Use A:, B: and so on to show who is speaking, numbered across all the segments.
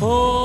A: हो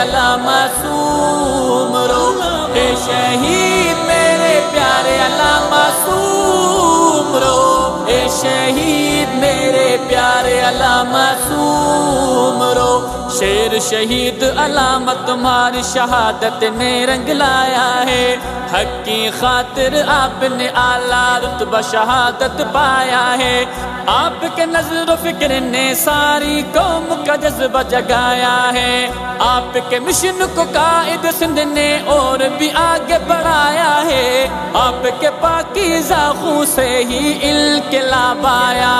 A: अल्लाह मासूम रो ए शहीद मेरे प्यारे अल्लाह मासूम रो ए शहीद मेरे प्यारे अल्लाह मासूम रो शेर शहीद अलामत तुम्हारी शहादत ने रंग लाया है। हक की खातिर आपने आला रुतबा शहादत पाया है। आपके नज़र फ़िक्र ने सारी कौम का जज्बा जगाया है। आपके मिशन को कायद सिंध ने और भी आगे बढ़ाया है। आपके पाकी जाखू से ही इल्कलाबाया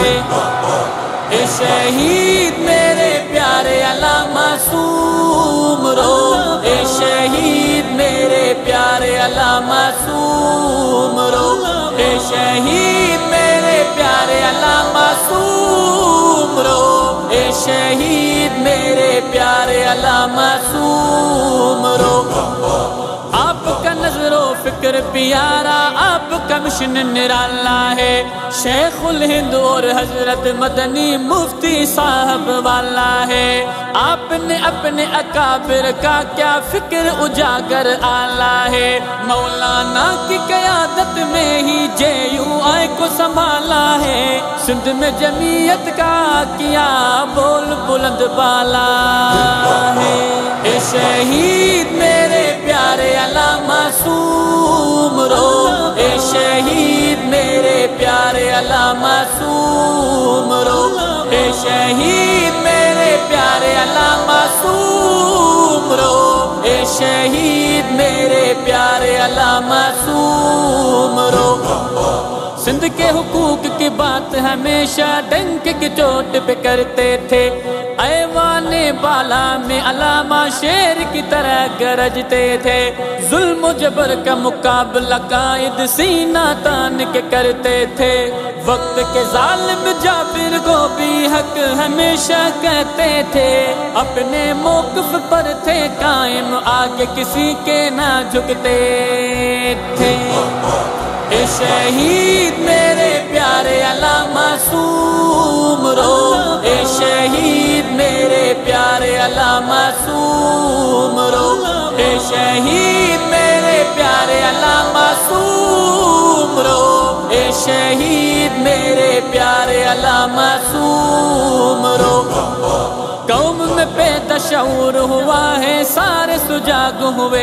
A: है। शहीद मेरे प्यारे अला मासूम रो। ए शहीद मेरे प्यारे अला मासूम रो। ए शहीद प्यारे अला मासूम रो, ए शहीद मेरे प्यारे अला मासूम रो। आपका नजरो फ़िक्र प्यारा, आपका मिशन निराला है। शेखुल हिंद और हज़रत मदनी मुफ्ती साहब वाला है। आपने अपने अकाबिर का क्या फ़िक्र उजागर आला है। मौलाना की कयादत में ही जे यू आई को संभाला है। सिंध में जमीयत का किया बोल बुलंद बाला है। ए शहीद मेरे प्यारे अला मासूम रो। ए शहीद मेरे प्यारे अला मासूम रो। ए शहीद मेरे प्यारे अला मासूम रो। ए शहीद मेरे प्यारे अला मासूम रो। सिंध के हुकूक की बात हमेशा डंक की चोट पे करते थे। ऐवाने बाला में अलामा शेर की तरह गरजते थे। जुल्म जबर का मुकाबला कायद सीना तान के करते थे। वक्त के जालिम जाबिर को भी हक हमेशा कहते थे। अपने मौकफ पर थे कायम, आगे किसी के ना झुकते थे। ए शहीद मेरे प्यारे अला मासूम रो। ए शहीद मेरे प्यारे अला मासूम रो। ए शहीद मेरे प्यारे अला मासूम रो। ए शहीद मेरे प्यारे अला मासूम रो। कौम में पैदा हुआ है, सारे सुजाग हुए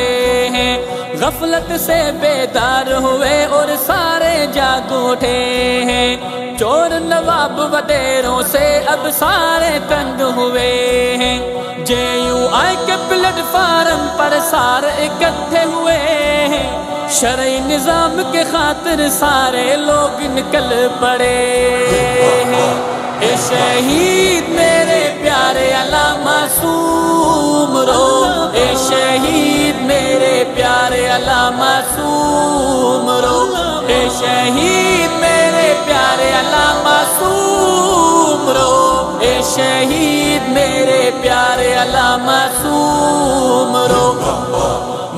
A: हैं। गफलत से बेदार हुए और सारे जाग उठे हैं। चोर नवाब वडेरों से अब सारे तंग हुए हैं। जे यू आई के प्लेटफार्म पर सारे इकट्ठे हुए हैं। शरई निज़ाम के खातिर सारे लोग निकल पड़े हैं। शहीद मेरे अला मासूम रो ए शहीद मेरे प्यारे अला मासूम रो ए शहीद मेरे प्यारे अला मासूम रो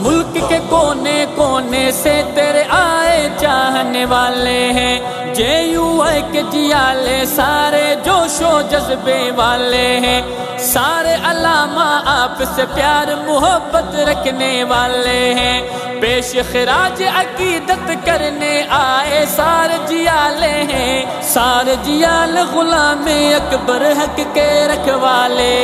A: मुल्क के कोने कोने से तेरे आए चाहने वाले हैं जे यू आई के जियाले सारे जोशो जज्बे वाले हैं। सारे अलामा आपसे प्यार, मोहब्बत रखने वाले हैं। पेश खराज अकीदत करने आए, सारे जियाले हैं। सारे जियाल गुलाम अकबर हक के रखवाले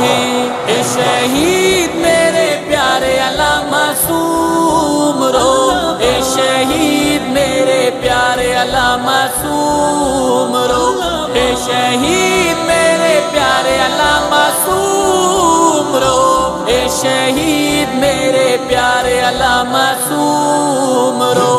A: हैं। शहीद मेरे प्यारे अला मासूम रो। ए शहीद मेरे प्यारे अला मासूम रो। ए शहीद मेरे प्यारे अला मासूम रो। ए शहीद मेरे प्यारे अला मासूम रो